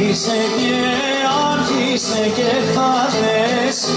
Ανθίσε και ανθίσε και θα δέσει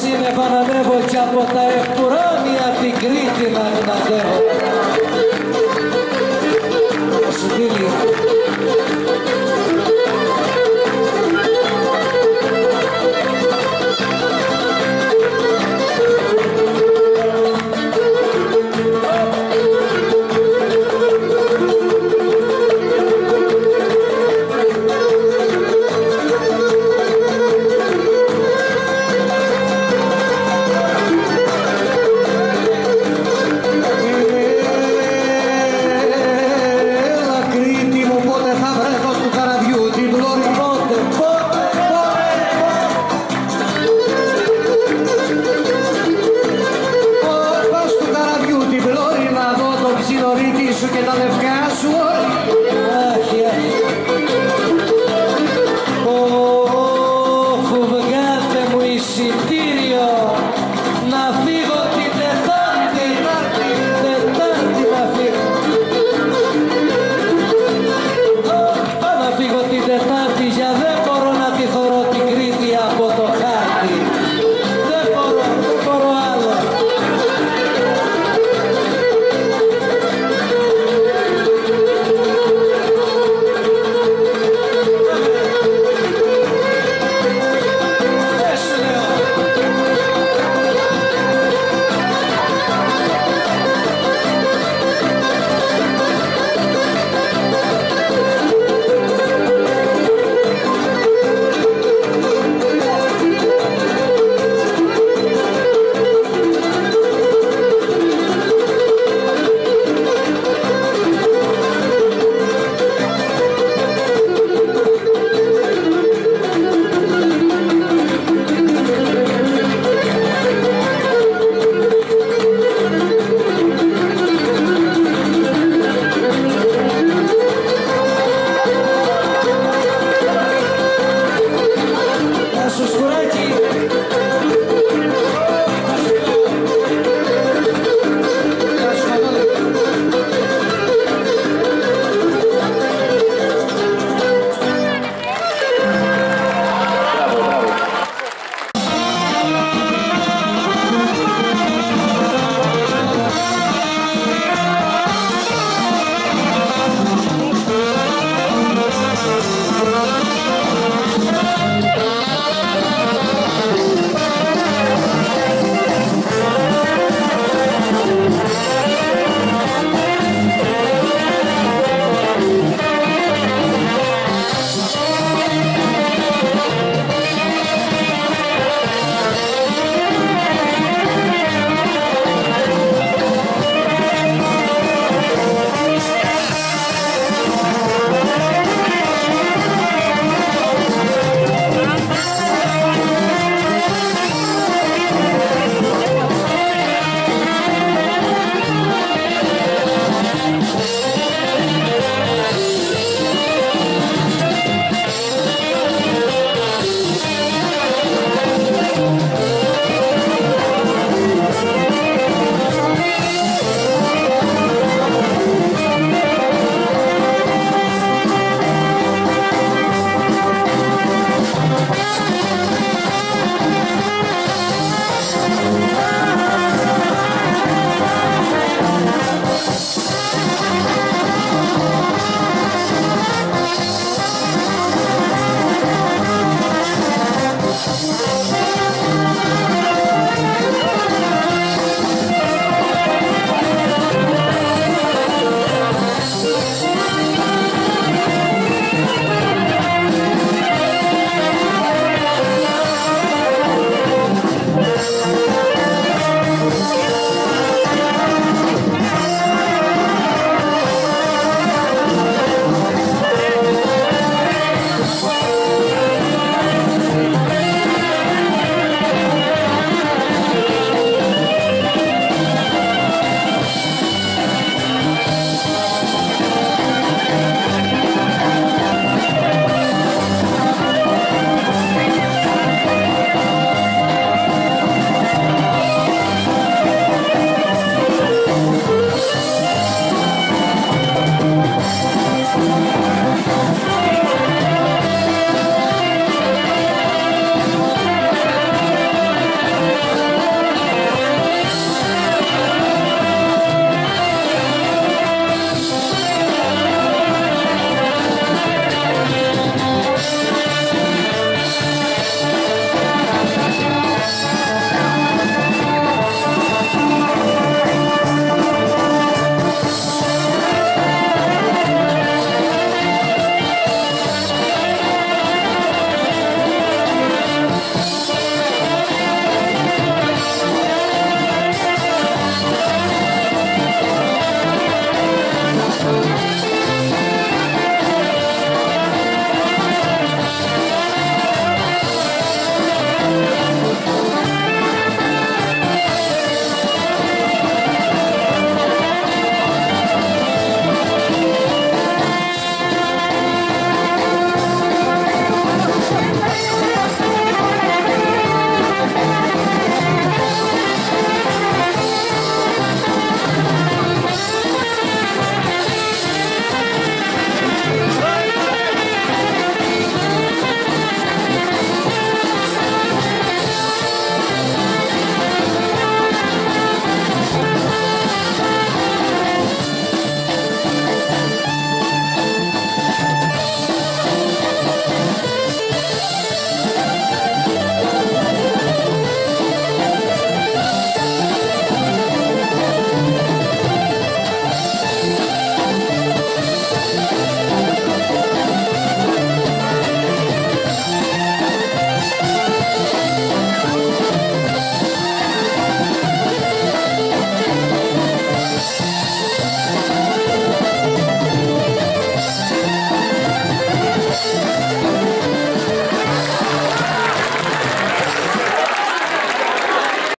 σύννεφα να ανέβω και από τα ευκουράνια την Κρήτη να την αντέχω.